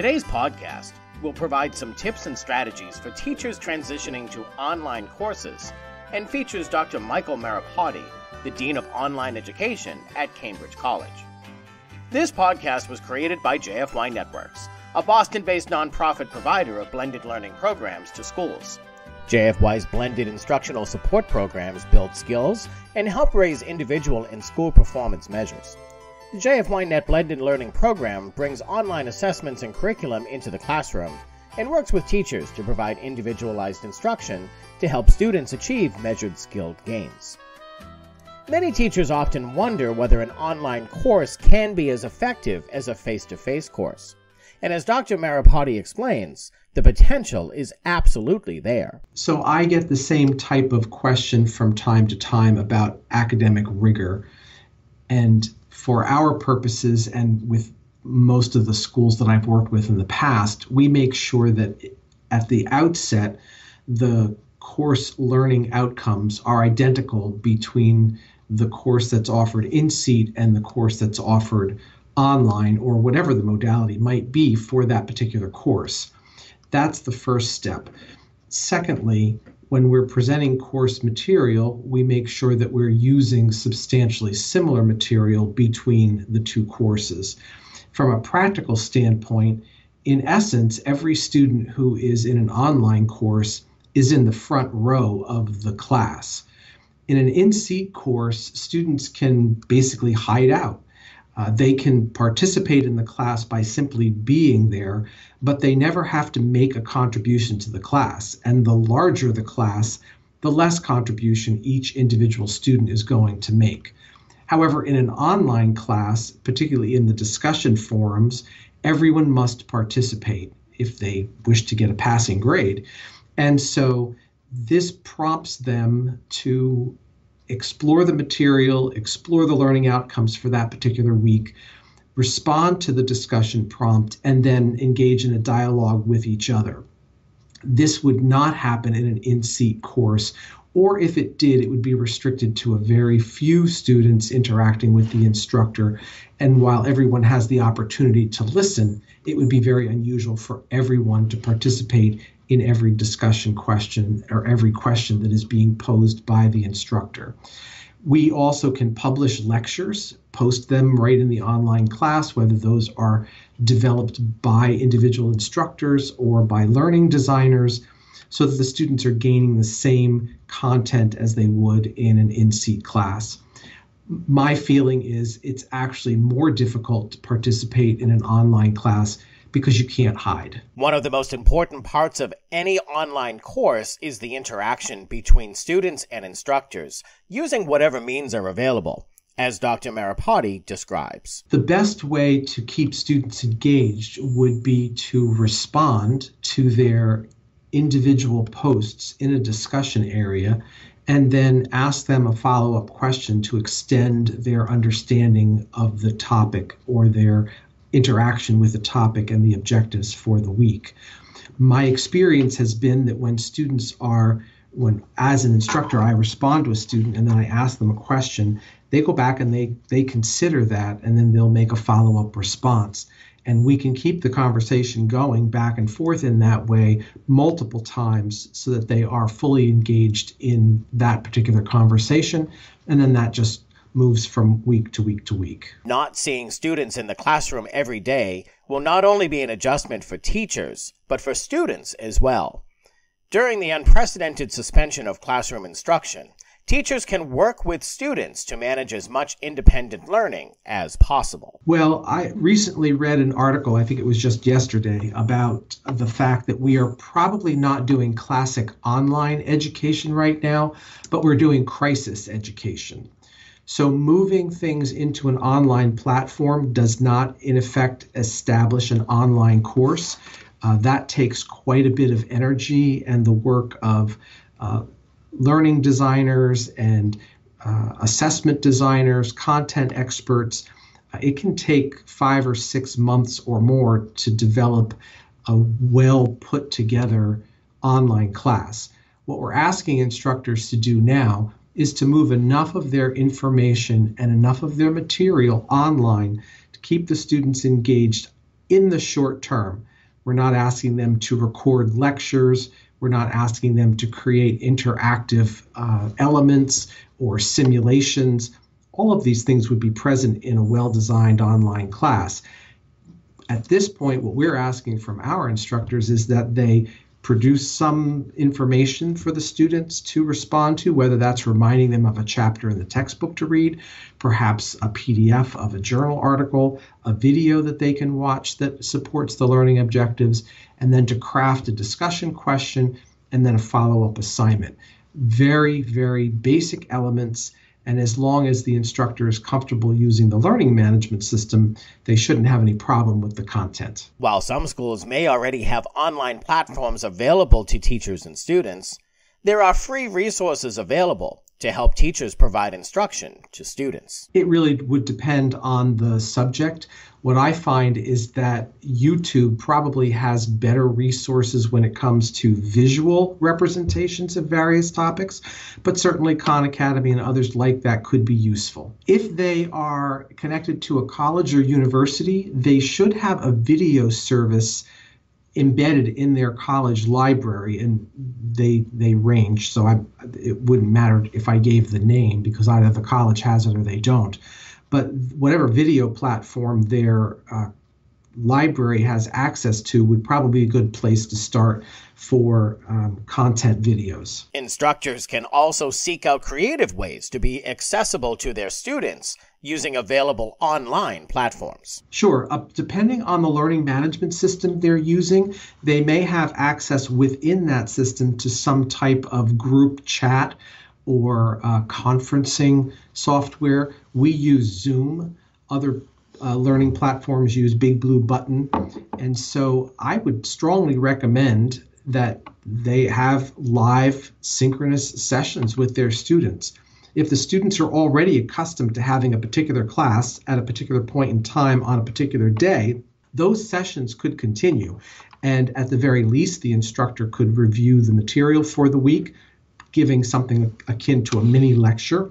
Today's podcast will provide some tips and strategies for teachers transitioning to online courses and features Dr. Michael Marrapodi, the Dean of Online Education at Cambridge College. This podcast was created by JFY Networks, a Boston based nonprofit provider of blended learning programs to schools. JFY's blended instructional support programs build skills and help raise individual and school performance measures. The JFY Net Blended Learning Program brings online assessments and curriculum into the classroom and works with teachers to provide individualized instruction to help students achieve measured skill gains. Many teachers often wonder whether an online course can be as effective as a face to face course. And as Dr. Marrapodi explains, the potential is absolutely there. So I get the same type of question from time to time about academic rigor. And for our purposes, and with most of the schools that I've worked with in the past, we make sure that at the outset, the course learning outcomes are identical between the course that's offered in seat and the course that's offered online or whatever the modality might be for that particular course. That's the first step. Secondly, when we're presenting course material, we make sure that we're using substantially similar material between the two courses. From a practical standpoint, in essence, every student who is in an online course is in the front row of the class. In an in seat course, students can basically hide out. Uh, they can participate in the class by simply being there, but they never have to make a contribution to the class. And the larger the class, the less contribution each individual student is going to make. However, in an online class, particularly in the discussion forums, everyone must participate if they wish to get a passing grade. And so this prompts them to explore the material, explore the learning outcomes for that particular week, respond to the discussion prompt, and then engage in a dialogue with each other. This would not happen in an in seat course, or if it did, it would be restricted to a very few students interacting with the instructor. And while everyone has the opportunity to listen, it would be very unusual for everyone to participate in every discussion question or every question that is being posed by the instructor. We also can publish lectures, post them right in the online class, whether those are developed by individual instructors or by learning designers, so that the students are gaining the same content as they would in an in seat class. My feeling is it's actually more difficult to participate in an online class because you can't hide. One of the most important parts of any online course is the interaction between students and instructors, using whatever means are available, as Dr. Marrapodi describes. The best way to keep students engaged would be to respond to their individual posts in a discussion area and then ask them a follow up question to extend their understanding of the topic or their interaction with the topic and the objectives for the week. My experience has been that when students are when as an instructor I respond to a student and then I ask them a question, they go back and they they consider that and then they'll make a follow-up response and we can keep the conversation going back and forth in that way multiple times so that they are fully engaged in that particular conversation and then that just moves from week to week to week. Not seeing students in the classroom every day will not only be an adjustment for teachers, but for students as well. During the unprecedented suspension of classroom instruction, teachers can work with students to manage as much independent learning as possible. Well, I recently read an article, I think it was just yesterday, about the fact that we are probably not doing classic online education right now, but we're doing crisis education. So moving things into an online platform does not, in effect, establish an online course. Uh, that takes quite a bit of energy and the work of uh, learning designers and uh, assessment designers, content experts. Uh, it can take five or six months or more to develop a well put together online class. What we're asking instructors to do now is to move enough of their information and enough of their material online to keep the students engaged in the short term. We're not asking them to record lectures. We're not asking them to create interactive uh, elements or simulations. All of these things would be present in a well designed online class. At this point, what we're asking from our instructors is that they produce some information for the students to respond to, whether that's reminding them of a chapter in the textbook to read, perhaps a PDF of a journal article, a video that they can watch that supports the learning objectives, and then to craft a discussion question and then a follow up assignment. Very, very basic elements and as long as the instructor is comfortable using the learning management system, they shouldn't have any problem with the content. While some schools may already have online platforms available to teachers and students, there are free resources available to help teachers provide instruction to students. It really would depend on the subject what I find is that YouTube probably has better resources when it comes to visual representations of various topics, but certainly Khan Academy and others like that could be useful. If they are connected to a college or university, they should have a video service embedded in their college library and they they range so I, it wouldn't matter if i gave the name because either the college has it or they don't. But whatever video platform their uh, library has access to would probably be a good place to start for um, content videos. Instructors can also seek out creative ways to be accessible to their students using available online platforms. Sure. Uh, depending on the learning management system they're using, they may have access within that system to some type of group chat or uh, conferencing software. We use Zoom. Other uh, learning platforms use Big Blue Button. And so I would strongly recommend that they have live synchronous sessions with their students. If the students are already accustomed to having a particular class at a particular point in time on a particular day, those sessions could continue. And at the very least, the instructor could review the material for the week, giving something akin to a mini lecture,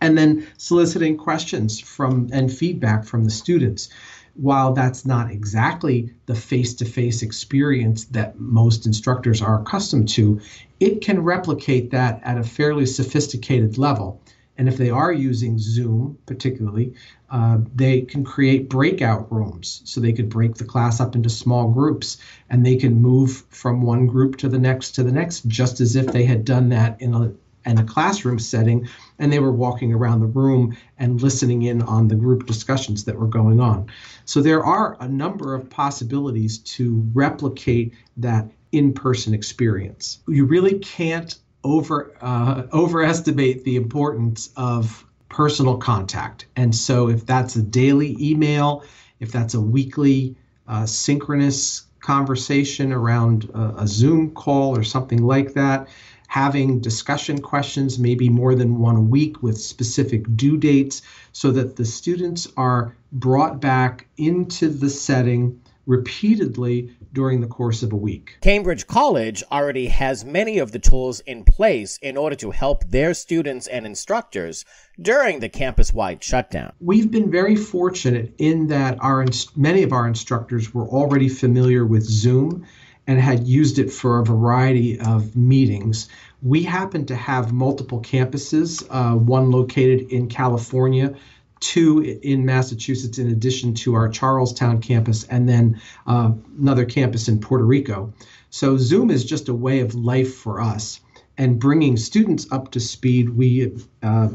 and then soliciting questions from and feedback from the students. While that's not exactly the face to face experience that most instructors are accustomed to, it can replicate that at a fairly sophisticated level. And if they are using Zoom, particularly, uh, they can create breakout rooms. So they could break the class up into small groups and they can move from one group to the next to the next, just as if they had done that in a, in a classroom setting and they were walking around the room and listening in on the group discussions that were going on. So there are a number of possibilities to replicate that in person experience. You really can't over uh, overestimate the importance of personal contact. And so, if that's a daily email, if that's a weekly uh, synchronous conversation around a, a Zoom call or something like that, having discussion questions maybe more than one a week with specific due dates so that the students are brought back into the setting repeatedly during the course of a week. Cambridge College already has many of the tools in place in order to help their students and instructors during the campus wide shutdown. We've been very fortunate in that our many of our instructors were already familiar with Zoom and had used it for a variety of meetings. We happen to have multiple campuses, uh, one located in California, two in Massachusetts, in addition to our Charlestown campus, and then uh, another campus in Puerto Rico. So Zoom is just a way of life for us. And bringing students up to speed, we, uh,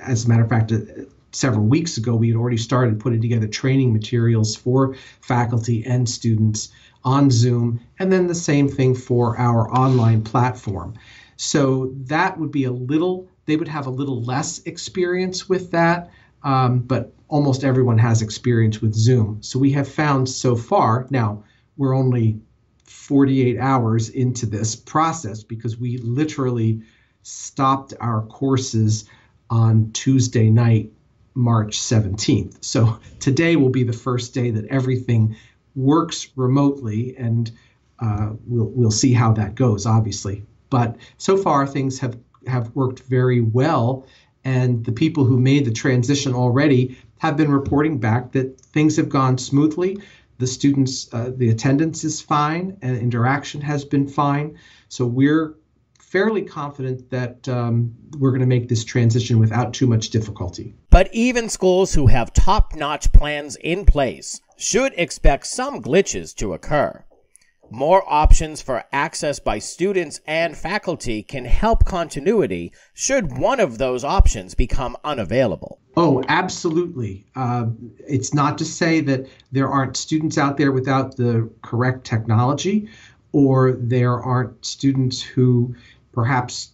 as a matter of fact, uh, several weeks ago, we had already started putting together training materials for faculty and students on Zoom, and then the same thing for our online platform. So that would be a little, they would have a little less experience with that um, but almost everyone has experience with Zoom. So we have found so far, now we're only 48 hours into this process because we literally stopped our courses on Tuesday night, March 17th. So today will be the first day that everything works remotely, and uh, we'll we'll see how that goes, obviously. But so far, things have have worked very well, and the people who made the transition already have been reporting back that things have gone smoothly. The students, uh, the attendance is fine and interaction has been fine. So we're fairly confident that um, we're going to make this transition without too much difficulty. But even schools who have top notch plans in place should expect some glitches to occur. More options for access by students and faculty can help continuity should one of those options become unavailable. Oh, absolutely. Uh, it's not to say that there aren't students out there without the correct technology, or there aren't students who perhaps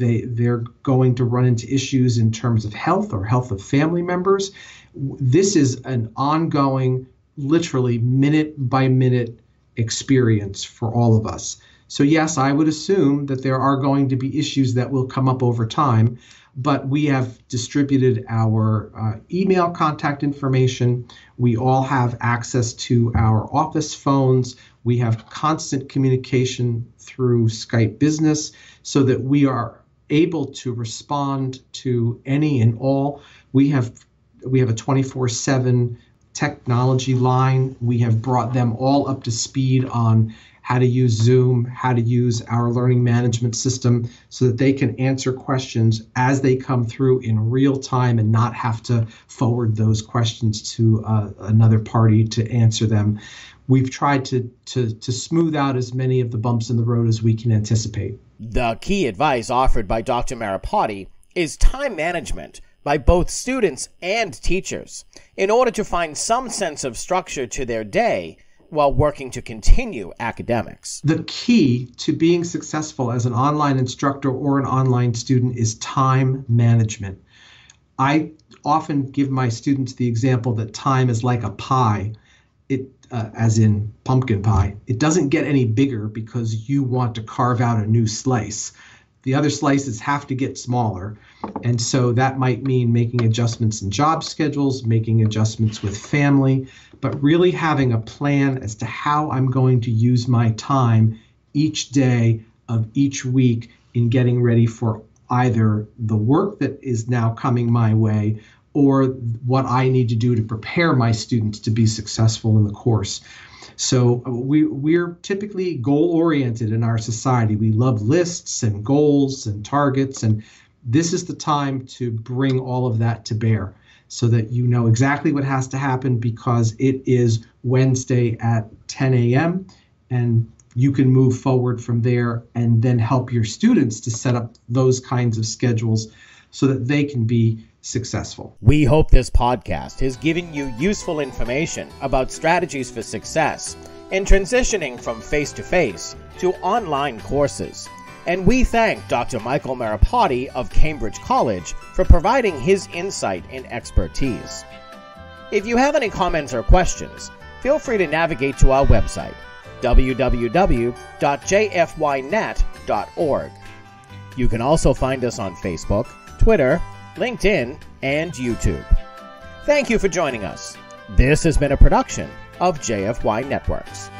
they they're going to run into issues in terms of health or health of family members. This is an ongoing, literally minute by minute experience for all of us. So, yes, I would assume that there are going to be issues that will come up over time, but we have distributed our uh, email contact information. We all have access to our office phones. We have constant communication through Skype Business so that we are able to respond to any and all. We have we have a 24/7 technology line. We have brought them all up to speed on how to use Zoom, how to use our learning management system so that they can answer questions as they come through in real time and not have to forward those questions to uh, another party to answer them. We've tried to, to, to smooth out as many of the bumps in the road as we can anticipate. The key advice offered by Dr. Marrapodi is time management by both students and teachers in order to find some sense of structure to their day while working to continue academics. The key to being successful as an online instructor or an online student is time management. I often give my students the example that time is like a pie. It uh, as in pumpkin pie. It doesn't get any bigger because you want to carve out a new slice the other slices have to get smaller. And so that might mean making adjustments in job schedules, making adjustments with family, but really having a plan as to how I'm going to use my time each day of each week in getting ready for either the work that is now coming my way or what I need to do to prepare my students to be successful in the course. So uh, we we're typically goal oriented in our society. We love lists and goals and targets, and this is the time to bring all of that to bear so that you know exactly what has to happen because it is Wednesday at 10 a.m. and you can move forward from there and then help your students to set up those kinds of schedules so that they can be successful. We hope this podcast has given you useful information about strategies for success in transitioning from face to face to online courses. And we thank Dr. Michael Marrapodi of Cambridge College for providing his insight and expertise. If you have any comments or questions, feel free to navigate to our website, www.jfynet.org. You can also find us on Facebook, Twitter, LinkedIn, and YouTube. Thank you for joining us. This has been a production of JFY Networks.